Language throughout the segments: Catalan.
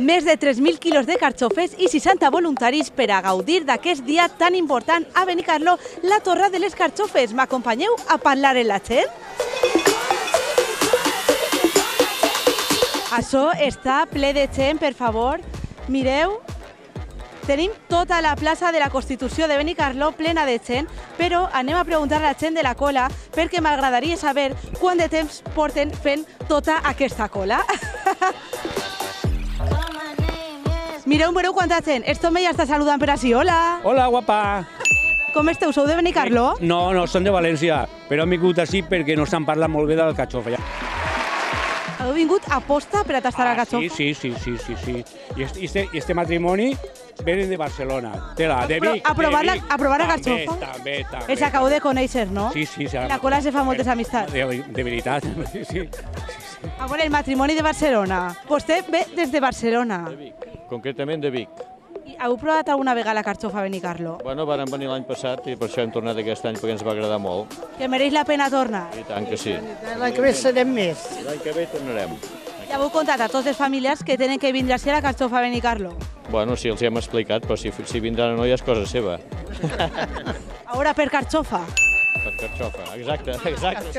Més de 3.000 quilos de carxofes i 60 voluntaris per a gaudir d'aquest dia tan important a Benicarló, la Torre de les Carxofes. M'acompanyeu a parlar amb la gent? Això està ple de gent, per favor. Mireu, tenim tota la plaça de la Constitució de Benicarló plena de gent, però anem a preguntar a la gent de la cola perquè m'agradaria saber quant de temps porten fent tota aquesta cola. Mireu, mireu quanta gent. Esto me ja està saludant per així. Hola, Hola, guapa. com esteu? Sou de Benicarló? No, no, són de València, però hem vingut així perquè no se'n parla molt bé del catxofa. Heu vingut a posta per a tastar la sí, catxofa? sí, sí, sí, sí, sí. I este, este, este matrimoni venen de Barcelona. De Però Vic, a provar de la- Vic. a provar la També, carxofa? També, també. Els acabo de conèixer, no? Sí, sí. sí. La cola se fa moltes amistats. De, de veritat, sí, sí. A veure, el matrimoni de Barcelona. Vostè ve des de Barcelona. Concretament de Vic. I heu provat alguna vegada la carxofa a Benicarló? Bueno, vàrem venir l'any passat i per això hem tornat aquest any perquè ens va agradar molt. Que mereix la pena tornar? I tant que sí. L'any que ve serem més. L'any que ve tornarem. Ja heu contat a tots els familiars que tenen que vindre a ser a la carxofa a Benicarló. Bueno, sí, els hi hem explicat, però si, si vindran o no ja és cosa seva. Ara per carxofa. Per carxofa, exacte, exacte.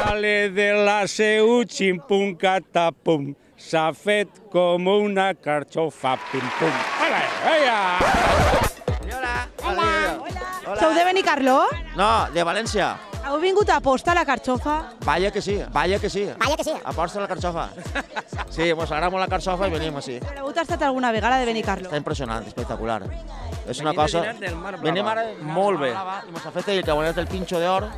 Sale de la seu, ximpum, catapum. S'ha fet com una carxofa, pim-pum. Hola, hola! Sou de Benicarló? No, de València. Heu vingut a posta a la carxofa? Vaya que sí, vaya que sí. Vaya que sí. Aposta la carxofa. Sí, mos agrada molt la carxofa i venim així. Però heu tastat alguna vegada de Benicarló? Està impressionant, espectacular. És una cosa... Venim ara molt bé. I mos ha fet el cabonet del pinxo d'or.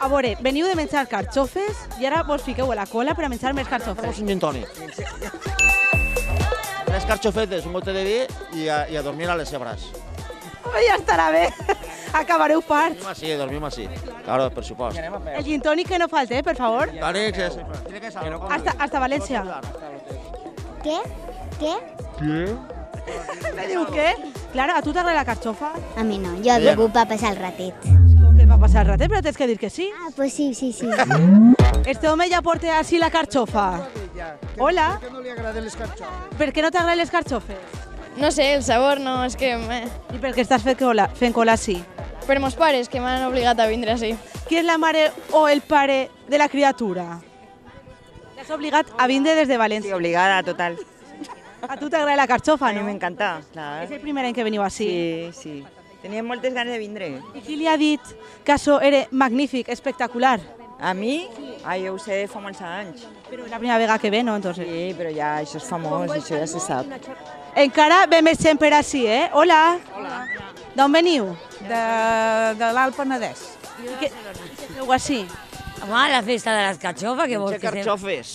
A veure, veniu de menjar carxofes i ara vos fiqueu a la cola per a menjar més Fem carxofes. un gin tònic. Tres carxofetes, un gote de vi i a, i a dormir a les sebres. Ja estarà bé. Acabareu part. Dormim així, dormim així. Claro, per supost. El gin tònic que no falte, eh, per favor. Tònic, que ser. Hasta, hasta València. ¿Qué? ¿Qué? Me diu què? Clara, a tu t'agrada la carxofa? A mí no, yo he vingut para pasar el ratet. Passar el ratet, però tens que dir que sí. Ah, pues sí, sí, sí. Este home ja porta així la carxofa. Hola. Que no li agraden les carxofes. Per què no t'agraden les carxofes? No sé, el sabor no, és que... Me... I per què estàs fent cola, fent cola així? Per mos pares, que m'han obligat a vindre així. Qui és la mare o el pare de la criatura? T'has obligat a vindre des de Sí, València. obligada, total. A tu t'agrada la carxofa, A mi no? m'encanta, És el primer any que veniu així. Sí, sí. Tenia moltes ganes de vindre. I qui li ha dit que això era magnífic, espectacular? A mi, ai, jo ho sé fa molts anys. Però és la primera vegada que ve, no? Entonces. Sí, però ja això és famós, això ja se sap. Encara ve més gent per així, eh? Hola. Hola. D'on veniu? de, de l'Alt Penedès. I què, feu així? Home, la festa de les carxofes, que vols Menja que se... carxofes.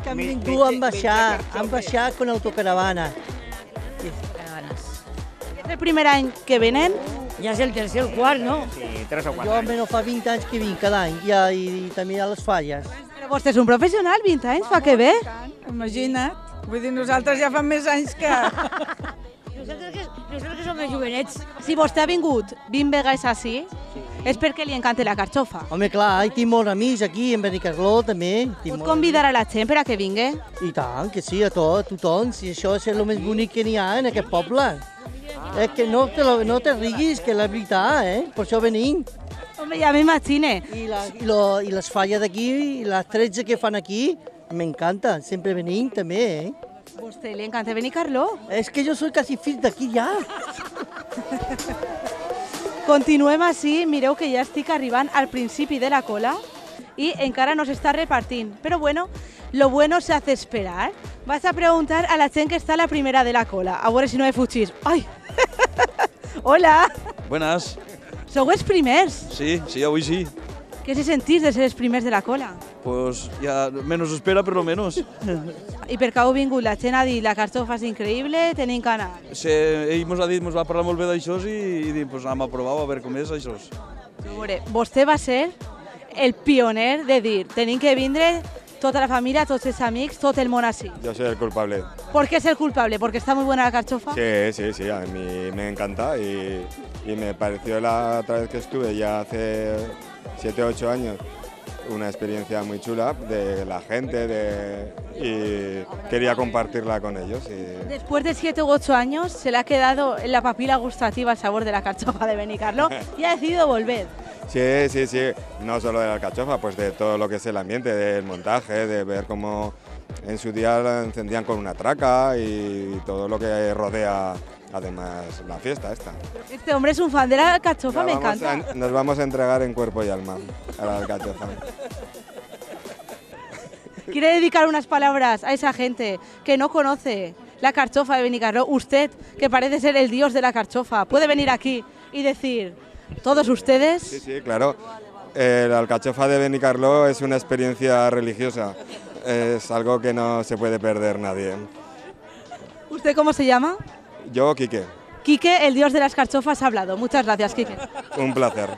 Que han vingut a baixar, han baixat con autocaravana. Primer any que venen? Ja és el tercer o el quart, no? Sí, tres o Jo quatre anys. almenys fa 20 anys que vinc cada any i, i, i també a les falles. Però vostè és un professional, 20 anys, fa que ve. Imagina't. Vull dir, nosaltres ja fa més anys que... Nosaltres que, nosaltres que som més jovenets. Si vostè ha vingut 20 vegades així, és perquè li encanta la carxofa. Home, clar, hi tinc molts amics aquí, en Benicarló també. Tinc Pot molts convidar a la gent per a que vingui? amics. I tant, que sí, a tot, a tothom. Si això és el més bonic que n'hi ha en aquest poble. És que no te, lo, no te riguis, que la veritat, eh? Per això venim. Home, ja m'imagine. I, la, i, lo, i les falles d'aquí, i les 13 que fan aquí, m'encanta. Sempre venim també, eh? Vostè li encanta venir, Carló? És que jo soy casi fill d'aquí ja. Continuem així, mireu que ja estic arribant al principi de la cola i encara no s'està repartint. Però bueno, lo bueno se hace esperar. Vas a preguntar a la gent que està a la primera de la cola, a veure si no me fugís. Ai! Hola! Buenas. Sou els primers. Sí, sí, avui sí. Què se sentís de ser els primers de la cola? Pues ya menos espera, pero menos. I per què heu vingut? La gent ha dit la carxofa és increïble, tenim canal. Se, ell mos ha dit, mos va parlar molt bé d'això i, i dic, pues anem a provar a veure com és això. A veure, vostè va ser el pioner de dir tenim que vindre tota la família, tots els amics, tot el món així. Yo soy el culpable. ¿Por qué es el culpable? ¿Porque está muy buena la carchofa? Sí, sí, sí, a mí me encanta y, y me pareció la otra vez que estuve, ya hace 7 o 8 años, una experiencia muy chula de la gente de, y quería compartirla con ellos. Y, Después de 7 u 8 años se le ha quedado en la papila gustativa el sabor de la carchofa de Benicarlo y ha decidido volver. Sí, sí, sí, no solo de la alcachofa, pues de todo lo que es el ambiente, del montaje, de ver cómo en su día la encendían con una traca y todo lo que rodea además la fiesta esta. Este hombre es un fan de la alcachofa, La me encanta. a- nos vamos a entregar en cuerpo y alma a la alcachofa. Quiere dedicar unas palabras a esa gente que no conoce la carchofa de Benicarlo. Usted, que parece ser el dios de la carchofa, puede venir aquí y decir, todos ustedes, Sí, sí, claro. Eh, la alcachofa de Benicarló es una experiencia religiosa. Es algo que no se puede perder nadie. ¿usted cómo se llama? Yo, Quique, Quique, el dios de las carchofas, ha hablado. Muchas gracias, Quique. un placer.